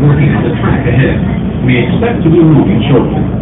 working on the track ahead. We expect to be moving shortly.